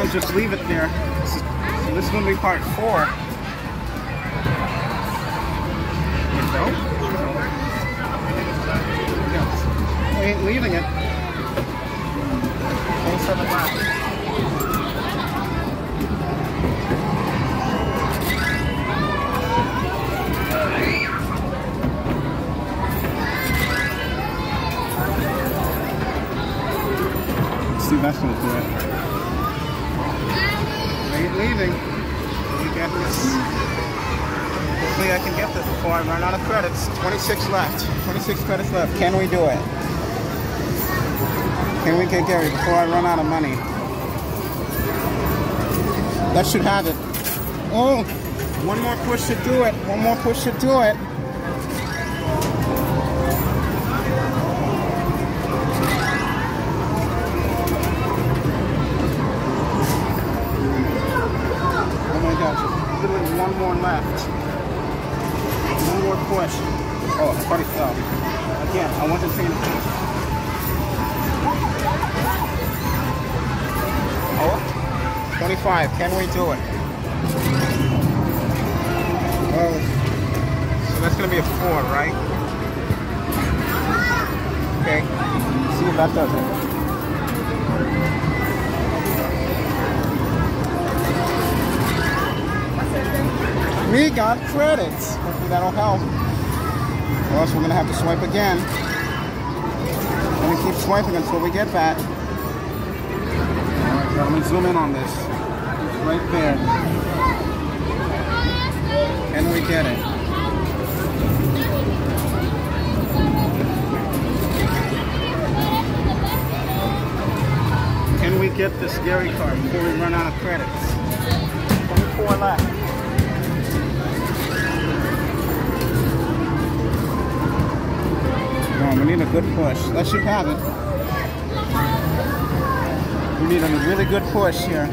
can't just leave it there. This is, so this is gonna be part four. You know? We ain't leaving it. 27 left. Let's see that's gonna do it. Leaving. We get this. Hopefully I can get this before I run out of credits. 26 left. 26 credits left. Can we do it? Can we get Gary before I run out of money? That should have it. Oh, one more push should do it. One more push should do it. One more left. One more push. Oh, I thought he fell. Again, I wasn't paying attention. Oh, 25. Can we do it? Oh, so that's gonna be a four, right? Okay. See if that does it. We got credits. Hopefully that'll help. Or else we're gonna have to swipe again. We're gonna keep swiping until we get that. Alright, let me zoom in on this. Right there. Can we get it? Can we get this Gary card before we run out of credits? 24 left. We need a good push. That should have it. We need a really good push here.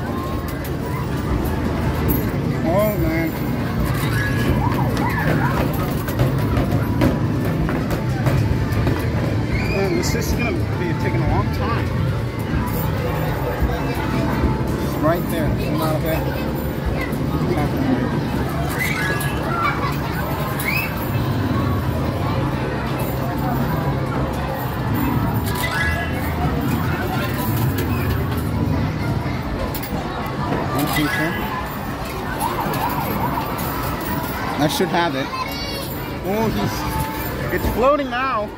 Oh man. This is gonna be taking a long time. It's right there. Come out of Okay. I should have it. Oh, he's. It's floating now.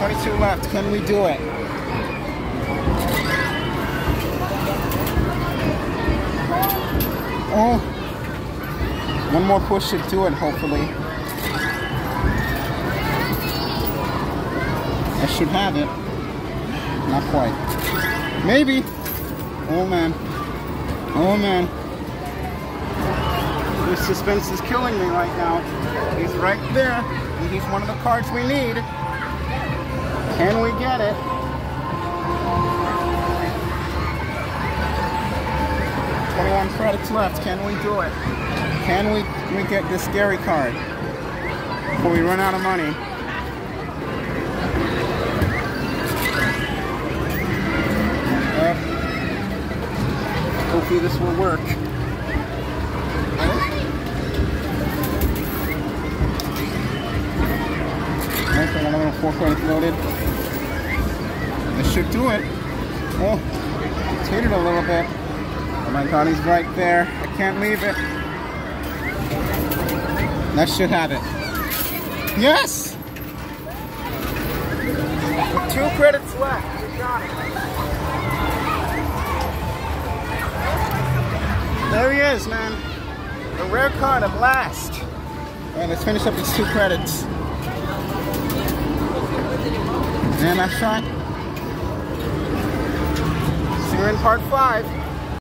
22 left. Can we do it? Oh. One more push should do it, hopefully. I should have it. Not quite. Maybe. Oh man. Oh man. This suspense is killing me right now. He's right there. And he's one of the cards we need. Can we get it? Twenty-one credits left. Can we do it? Can we we get this Gary card before we run out of money? Hopefully this will work. Okay, another little four credits loaded. This should do it. Oh, it's heated a little bit. Oh my god, he's right there. I can't leave it. That should have it. Yes! With two credits left. We got it. Is, man. The rare card of last. Right, let's finish up these two credits. And that's right. See you in part five.